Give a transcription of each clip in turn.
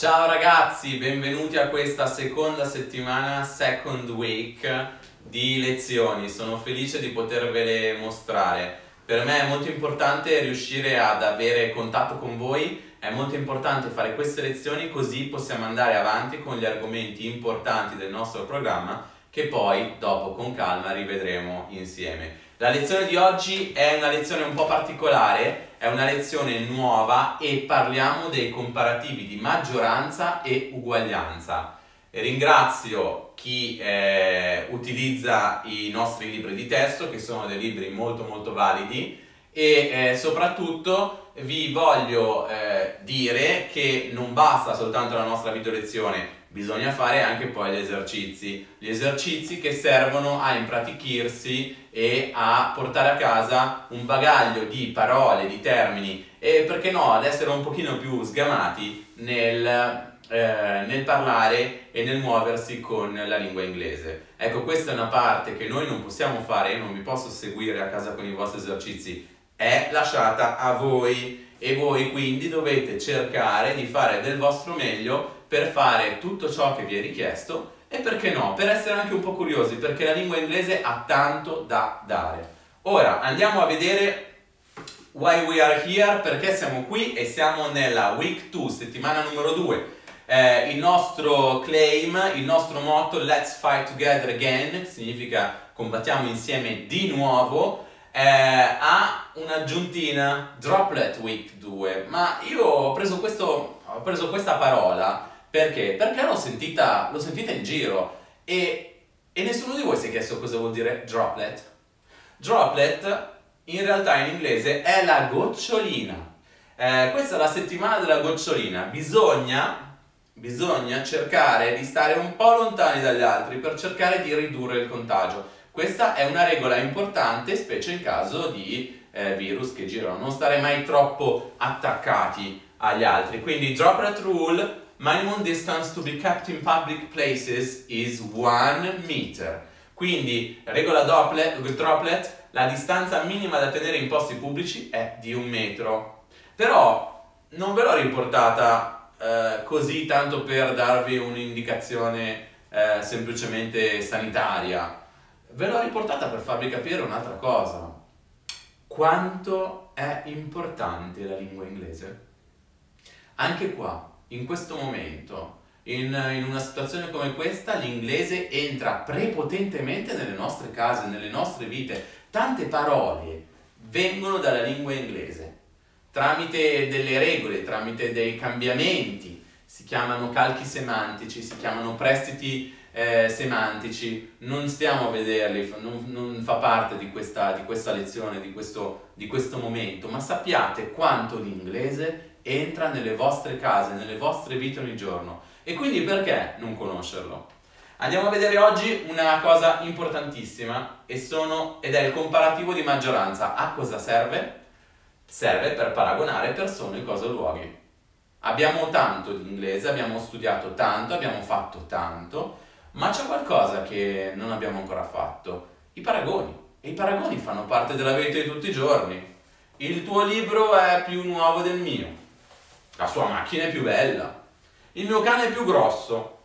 Ciao ragazzi, benvenuti a questa seconda settimana, second week di lezioni. Sono felice di potervele mostrare. Per me è molto importante riuscire ad avere contatto con voi, è molto importante fare queste lezioni così possiamo andare avanti con gli argomenti importanti del nostro programma che poi dopo con calma rivedremo insieme. La lezione di oggi è una lezione un po' particolare, è una lezione nuova e parliamo dei comparativi di maggioranza e uguaglianza. Ringrazio chi eh, utilizza i nostri libri di testo, che sono dei libri molto molto validi e eh, soprattutto vi voglio eh, dire che non basta soltanto la nostra video lezione, bisogna fare anche poi gli esercizi, gli esercizi che servono a impratichirsi e a portare a casa un bagaglio di parole, di termini e perché no ad essere un pochino più sgamati nel, eh, nel parlare e nel muoversi con la lingua inglese. Ecco questa è una parte che noi non possiamo fare, io non vi posso seguire a casa con i vostri esercizi, è lasciata a voi e voi quindi dovete cercare di fare del vostro meglio per fare tutto ciò che vi è richiesto e perché no, per essere anche un po' curiosi, perché la lingua inglese ha tanto da dare. Ora andiamo a vedere why we are here, perché siamo qui e siamo nella week 2, settimana numero 2. Eh, il nostro claim, il nostro motto Let's fight together again, significa combattiamo insieme di nuovo, eh, un'aggiuntina Droplet Week 2, ma io ho preso, questo, ho preso questa parola perché? Perché l'ho sentita, l'ho sentita in giro e, e nessuno di voi si è chiesto cosa vuol dire droplet. Droplet in realtà in inglese è la gocciolina. Eh, questa è la settimana della gocciolina. Bisogna, bisogna cercare di stare un po' lontani dagli altri per cercare di ridurre il contagio. Questa è una regola importante, specie in caso di eh, virus che girano. Non stare mai troppo attaccati agli altri. Quindi droplet rule minimum distance to be kept in public places is 1 meter. Quindi, regola droplet, droplet, la distanza minima da tenere in posti pubblici è di un metro. Però non ve l'ho riportata eh, così tanto per darvi un'indicazione eh, semplicemente sanitaria. Ve l'ho riportata per farvi capire un'altra cosa. Quanto è importante la lingua inglese? Anche qua, in questo momento, in, in, una situazione come questa, l'inglese entra prepotentemente nelle nostre case, nelle nostre vite. Tante parole vengono dalla lingua inglese, tramite delle regole, tramite dei cambiamenti, si chiamano calchi semantici, si chiamano prestiti eh, semantici, non stiamo a vederli, non, non fa parte di questa, di questa lezione, di questo, di questo momento, ma sappiate quanto l'inglese entra nelle vostre case, nelle vostre vite ogni giorno. E quindi perché non conoscerlo? Andiamo a vedere oggi una cosa importantissima sono, ed è il comparativo di maggioranza. A cosa serve? Serve per paragonare persone, cose o luoghi. Abbiamo tanto di inglese, abbiamo studiato tanto, abbiamo fatto tanto, ma c'è qualcosa che non abbiamo ancora fatto. I paragoni. E i paragoni fanno parte della vita di tutti i giorni. Il tuo libro è più nuovo del mio. La sua macchina è più bella, il mio cane è più grosso,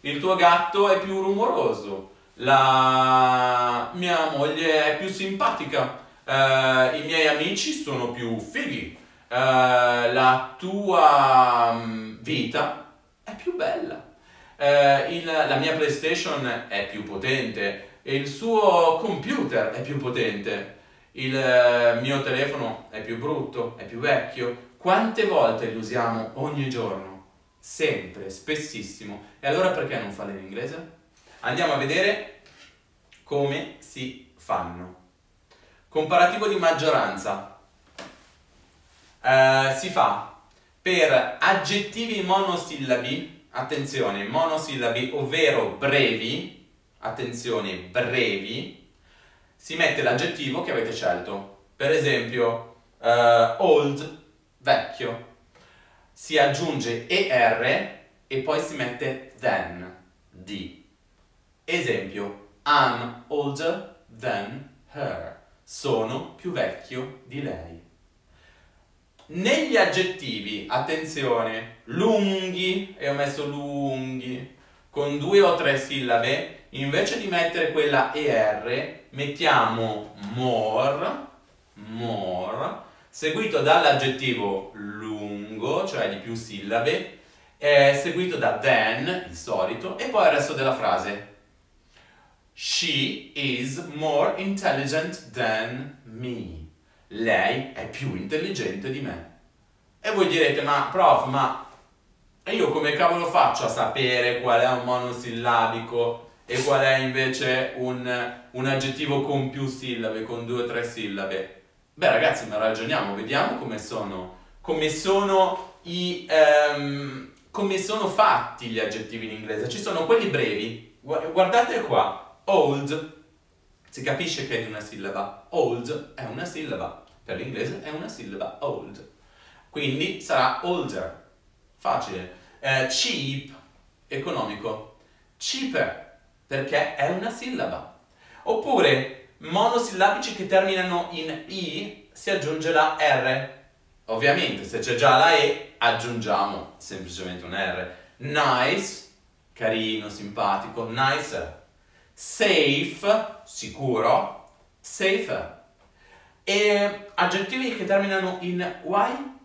il tuo gatto è più rumoroso, la mia moglie è più simpatica, uh, i miei amici sono più fighi, uh, la tua um, vita è più bella, uh, il, la mia PlayStation è più potente, il suo computer è più potente, il mio telefono è più brutto, è più vecchio, quante volte li usiamo ogni giorno? Sempre, spessissimo. E allora perché non farli in inglese? Andiamo a vedere come si fanno. Comparativo di maggioranza. Uh, si fa per aggettivi monosillabi, attenzione, monosillabi, ovvero brevi, attenzione, brevi, si mette l'aggettivo che avete scelto. Per esempio, uh, old, vecchio, si aggiunge ER e poi si mette then, D. Esempio, I'm older than her. Sono più vecchio di lei. Negli aggettivi, attenzione, lunghi, e ho messo lunghi, con due o tre sillabe, invece di mettere quella ER, mettiamo more, more, seguito dall'aggettivo lungo, cioè di più sillabe, seguito da then, il solito, e poi il resto della frase. She is more intelligent than me. Lei è più intelligente di me. E voi direte, ma prof, ma io come cavolo faccio a sapere qual è un monosillabico e qual è invece un, un aggettivo con più sillabe, con due o tre sillabe? Beh ragazzi, ma ragioniamo, vediamo come sono, come sono i... Um, come sono fatti gli aggettivi in inglese. Ci sono quelli brevi, guardate qua, old, si capisce che è una sillaba, old è una sillaba, per l'inglese è una sillaba, old. Quindi sarà older, facile. Uh, cheap, economico, cheaper, perché è una sillaba. Oppure monosillabici che terminano in I si aggiunge la R. Ovviamente se c'è già la E aggiungiamo semplicemente un R. Nice, carino, simpatico, nicer. Safe, sicuro, safer. E aggettivi che terminano in Y?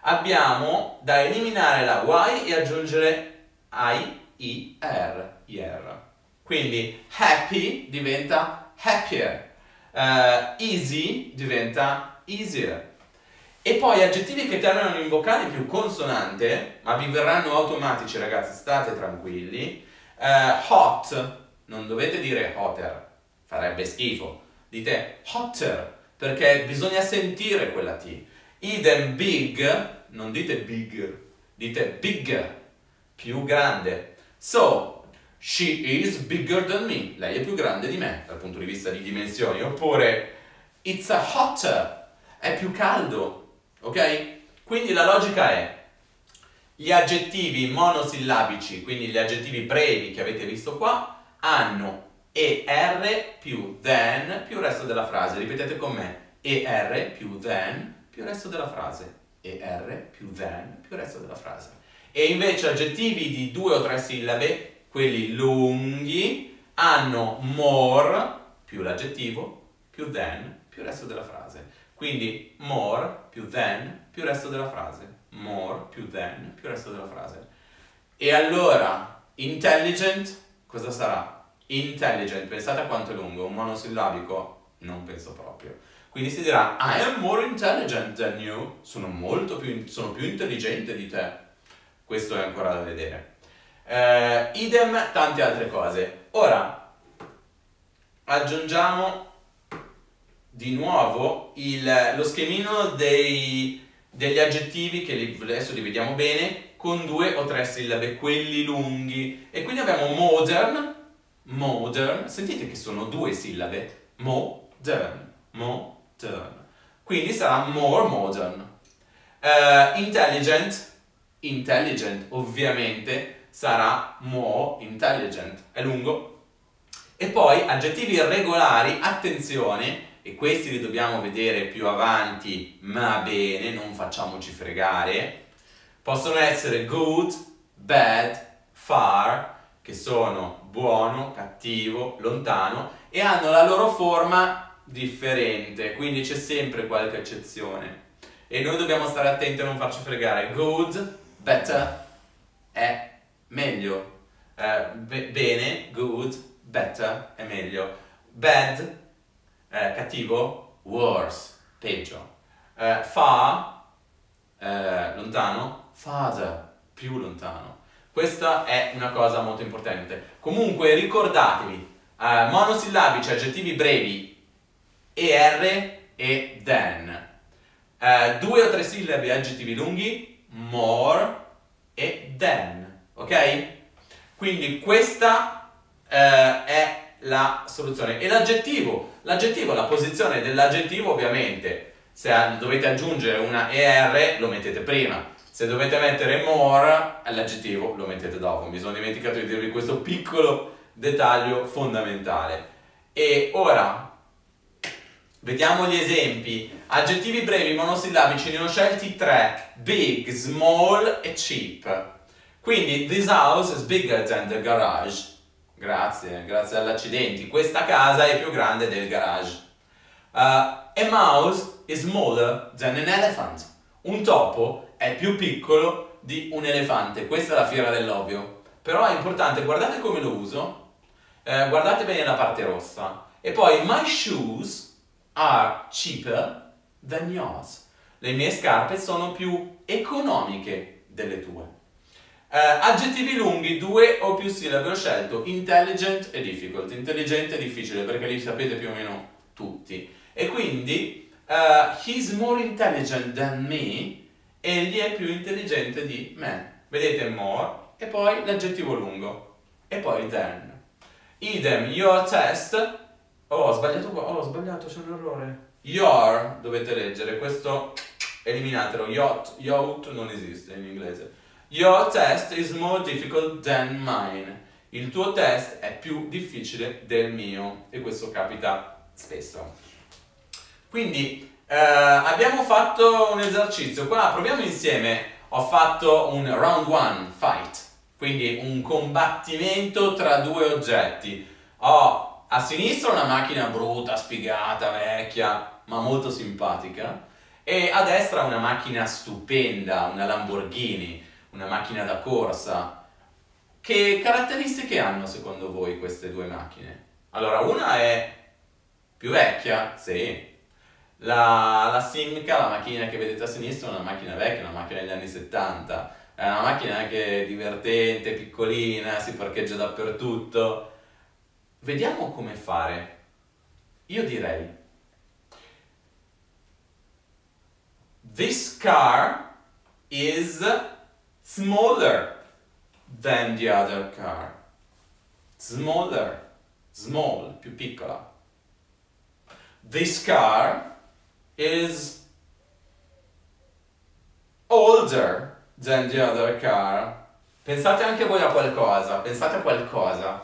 Abbiamo da eliminare la Y e aggiungere I, I, R, IR. Quindi happy diventa happier, uh, easy diventa easier. E poi aggettivi che terminano in vocale più consonante, ma vi verranno automatici ragazzi, state tranquilli. Uh, hot, non dovete dire hotter, farebbe schifo. Dite hotter, perché bisogna sentire quella T. Idem big, non dite bigger, dite bigger, più grande. So, She is bigger than me. Lei è più grande di me dal punto di vista di dimensioni. Oppure It's a hotter. È più caldo. Ok? Quindi la logica è gli aggettivi monosillabici, quindi gli aggettivi brevi che avete visto qua, hanno ER più than più il resto della frase. Ripetete con me. ER più than più il resto della frase. ER più than più il resto della frase. E invece aggettivi di due o tre sillabe quelli lunghi hanno more più l'aggettivo più than più il resto della frase. Quindi more più than più il resto della frase. More più than più il resto della frase. E allora, intelligent cosa sarà? Intelligent, pensate a quanto è lungo, un monosillabico? Non penso proprio. Quindi si dirà I am more intelligent than you. Sono molto più, sono più intelligente di te. Questo è ancora da vedere. Eh, idem tante altre cose. Ora aggiungiamo di nuovo il, lo schemino dei, degli aggettivi che li, adesso li vediamo bene con due o tre sillabe, quelli lunghi. E quindi abbiamo modern, modern, sentite che sono due sillabe, modern, modern. Quindi sarà more modern. Uh, intelligent, intelligent ovviamente, sarà more intelligent. È lungo. E poi aggettivi irregolari, attenzione, e questi li dobbiamo vedere più avanti, ma bene, non facciamoci fregare. Possono essere good, bad, far, che sono buono, cattivo, lontano, e hanno la loro forma differente, quindi c'è sempre qualche eccezione. E noi dobbiamo stare attenti a non farci fregare. Good, better, è meglio, eh, be- bene, good, better è meglio, bad, eh, cattivo, worse, peggio, eh, far, eh, lontano, farther, più lontano. Questa è una cosa molto importante. Comunque ricordatevi, eh, monosillabici, aggettivi brevi, er e then. Uh, due o tre sillabe aggettivi lunghi, more e then ok? Quindi questa eh, è la soluzione. E l'aggettivo? L'aggettivo, la posizione dell'aggettivo ovviamente, se dovete aggiungere una ER lo mettete prima, se dovete mettere more, l'aggettivo lo mettete dopo. Mi sono dimenticato di dirvi questo piccolo dettaglio fondamentale. E ora Vediamo gli esempi. Aggettivi brevi monosillabici ne ho scelti tre. Big, small e cheap. Quindi, this house is bigger than the garage. Grazie, grazie all'accidenti. Questa casa è più grande del garage. Uh, a mouse is smaller than an elephant. Un topo è più piccolo di un elefante. Questa è la fiera dell'ovvio. Però è importante, guardate come lo uso. Eh, guardate bene la parte rossa. E poi, my shoes are cheaper than yours. Le mie scarpe sono più economiche delle tue. Uh, aggettivi lunghi, due o più sillabe ho scelto intelligent e difficult. Intelligente e difficile perché li sapete più o meno tutti. E quindi uh, he's more intelligent than me, egli è più intelligente di me. Vedete more e poi l'aggettivo lungo e poi then. Idem, your test. Oh, ho sbagliato qua, oh, ho sbagliato, c'è un errore. Your, dovete leggere, questo eliminatelo, yacht, yacht non esiste in inglese. Your test is more difficult than mine. Il tuo test è più difficile del mio e questo capita spesso. Quindi eh, abbiamo fatto un esercizio, qua proviamo insieme. Ho fatto un round one fight, quindi un combattimento tra due oggetti. Ho a sinistra una macchina brutta, sfigata, vecchia, ma molto simpatica, e a destra una macchina stupenda, una Lamborghini una macchina da corsa. Che caratteristiche hanno secondo voi queste due macchine? Allora, una è più vecchia, sì. La, la Simca, la macchina che vedete a sinistra, è una macchina vecchia, una macchina degli anni 70. È una macchina anche divertente, piccolina, si parcheggia dappertutto. Vediamo come fare. Io direi This car is smaller than the other car. Smaller, small, più piccola. This car is older than the other car. Pensate anche voi a qualcosa, pensate a qualcosa.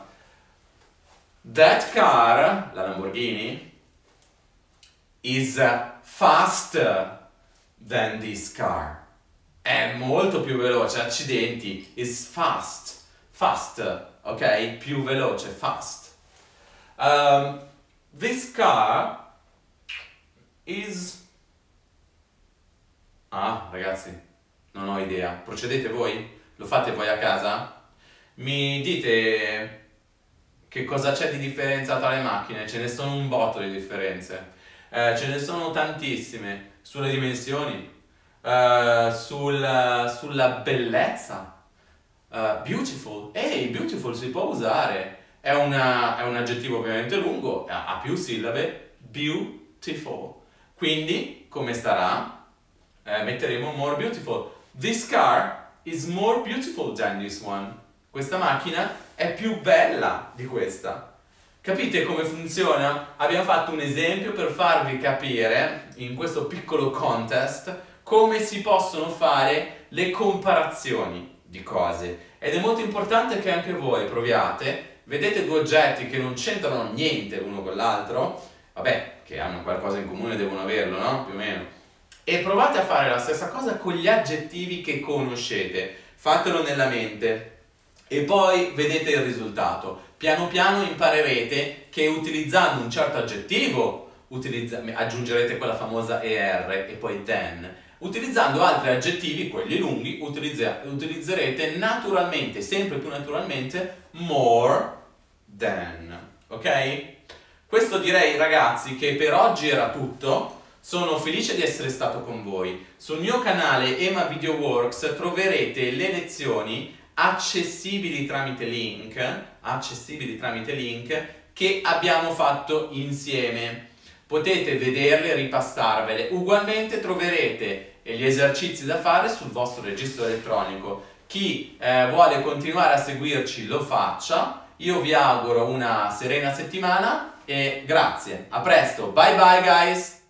That car, la Lamborghini, is faster than this car è molto più veloce, accidenti, is fast, fast, ok? Più veloce, fast. Um, this car is... Ah, ragazzi, non ho idea. Procedete voi? Lo fate voi a casa? Mi dite che cosa c'è di differenza tra le macchine? Ce ne sono un botto di differenze. Eh, ce ne sono tantissime. Sulle dimensioni, uh, sul, sulla bellezza. Uh, beautiful, ehi, hey, beautiful si può usare, è, una, è un aggettivo ovviamente lungo, ha, ha, più sillabe, beautiful. Quindi, come starà? Eh, metteremo more beautiful. This car is more beautiful than this one. Questa macchina è più bella di questa. Capite come funziona? Abbiamo fatto un esempio per farvi capire, in questo piccolo contest, come si possono fare le comparazioni di cose. Ed è molto importante che anche voi proviate, vedete due oggetti che non c'entrano niente l'uno con l'altro, vabbè, che hanno qualcosa in comune devono averlo, no? Più o meno. E provate a fare la stessa cosa con gli aggettivi che conoscete. Fatelo nella mente e poi vedete il risultato. Piano piano imparerete che utilizzando un certo aggettivo aggiungerete quella famosa ER e poi then Utilizzando altri aggettivi, quelli lunghi, utilizzerete naturalmente, sempre più naturalmente, more than. Ok? Questo direi ragazzi che per oggi era tutto. Sono felice di essere stato con voi. Sul mio canale Ema Video Works troverete le lezioni accessibili tramite link, accessibili tramite link che abbiamo fatto insieme. Potete vederle e ripassarvele. Ugualmente troverete gli esercizi da fare sul vostro registro elettronico. Chi eh, vuole continuare a seguirci lo faccia. Io vi auguro una serena settimana e grazie. A presto. Bye bye guys.